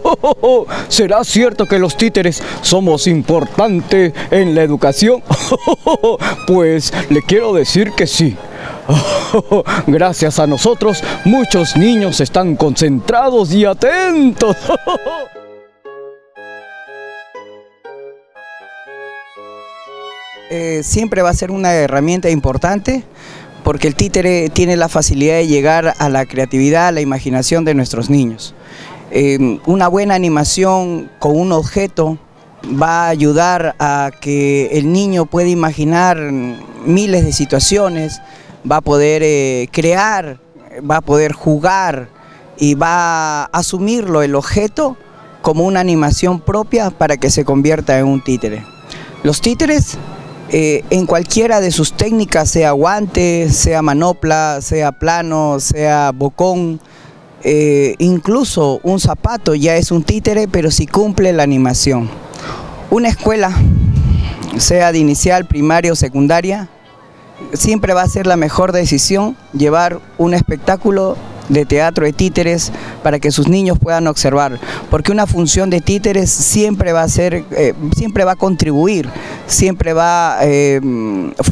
¿Será cierto que los títeres somos importantes en la educación? Pues le quiero decir que sí. Gracias a nosotros, muchos niños están concentrados y atentos. Eh, siempre va a ser una herramienta importante porque el títere tiene la facilidad de llegar a la creatividad, a la imaginación de nuestros niños. Eh, una buena animación con un objeto va a ayudar a que el niño pueda imaginar miles de situaciones, va a poder eh, crear, va a poder jugar y va a asumirlo el objeto como una animación propia para que se convierta en un títere. Los títeres eh, en cualquiera de sus técnicas, sea guante, sea manopla, sea plano, sea bocón, eh, incluso un zapato ya es un títere, pero si cumple la animación. Una escuela, sea de inicial, primaria o secundaria, siempre va a ser la mejor decisión llevar un espectáculo de teatro de títeres para que sus niños puedan observar, porque una función de títeres siempre va a ser, eh, siempre va a contribuir, siempre va a eh,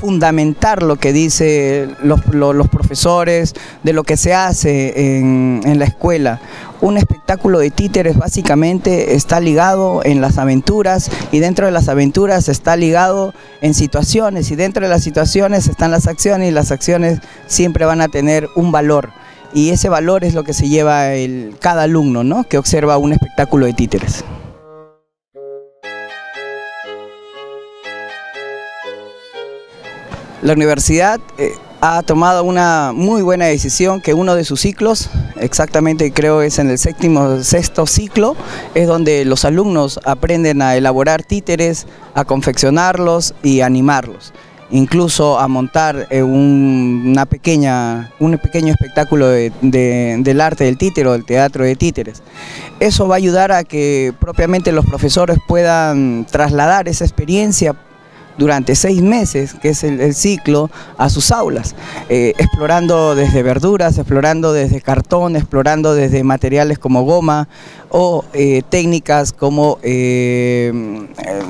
fundamentar lo que dicen los, profesores, de lo que se hace en, en la escuela. Un espectáculo de títeres básicamente está ligado en las aventuras y dentro de las aventuras está ligado en situaciones y dentro de las situaciones están las acciones y las acciones siempre van a tener un valor y ese valor es lo que se lleva el, cada alumno ¿no? que observa un espectáculo de títeres. La universidad eh, ha tomado una muy buena decisión que uno de sus ciclos, exactamente creo es en el séptimo, sexto ciclo, es donde los alumnos aprenden a elaborar títeres, a confeccionarlos y animarlos incluso a montar eh, una pequeña, un pequeño espectáculo del arte del títere o del teatro de títeres. Eso va a ayudar a que propiamente los profesores puedan trasladar esa experiencia durante seis meses, que es el, ciclo, a sus aulas, eh, explorando desde verduras, explorando desde cartón, explorando desde materiales como goma o eh, técnicas como eh,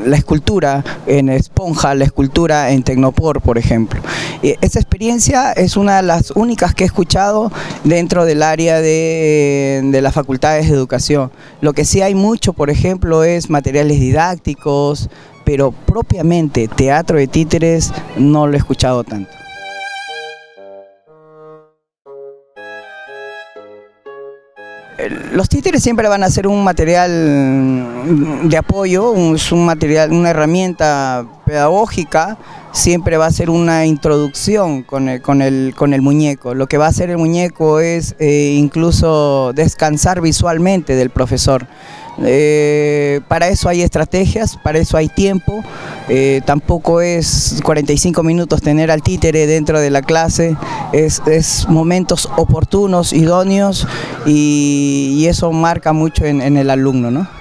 la escultura en esponja, la escultura en tecnopor, por ejemplo. esa experiencia es una de las únicas que he escuchado dentro del área de, de las facultades de educación. Lo que sí hay mucho, por ejemplo, es materiales didácticos, pero propiamente teatro de títeres no lo he escuchado tanto. Los títeres siempre van a ser un material de apoyo, un, un material, una herramienta pedagógica, siempre va a ser una introducción con el, con el, con el muñeco. Lo que va a hacer el muñeco es eh, incluso descansar visualmente del profesor. Eh, para eso hay estrategias, para eso hay tiempo, eh, tampoco es 45 minutos tener al títere dentro de la clase, es, momentos oportunos, idóneos y, eso marca mucho en, en el alumno. ¿no?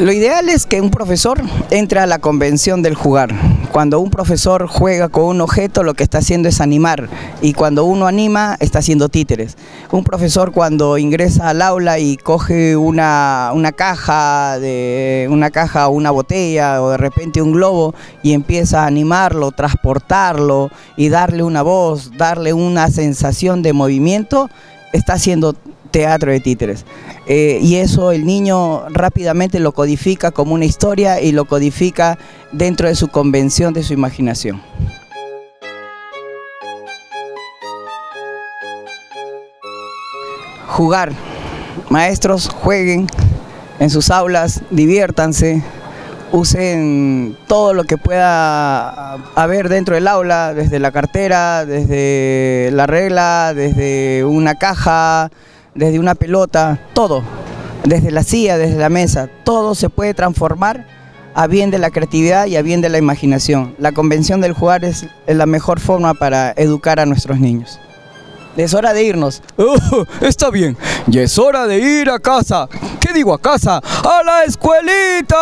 Lo ideal es que un profesor entre a la convención del jugar. Cuando un profesor juega con un objeto lo que está haciendo es animar y cuando uno anima está haciendo títeres. Un profesor cuando ingresa al aula y coge una, caja, de, una caja o una botella o de repente un globo y empieza a animarlo, transportarlo y darle una voz, darle una sensación de movimiento, está haciendo teatro de títeres. Eh, y eso el niño rápidamente lo codifica como una historia y lo codifica dentro de su convención, de su imaginación. Jugar. Maestros, jueguen en sus aulas, diviértanse, usen todo lo que pueda haber dentro del aula, desde la cartera, desde la regla, desde una caja, desde una pelota, todo, desde la silla, desde la mesa, todo se puede transformar a bien de la creatividad y a bien de la imaginación. La convención del jugar es, la mejor forma para educar a nuestros niños. Es hora de irnos. Oh, está bien, ya es hora de ir a casa. ¿Qué digo a casa? ¡A la escuelita!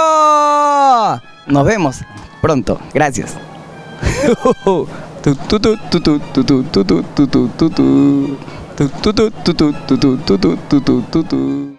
Nos vemos pronto. Gracias. tu tu tu tu tu tu tu tu tu tu tu tu tu tu tu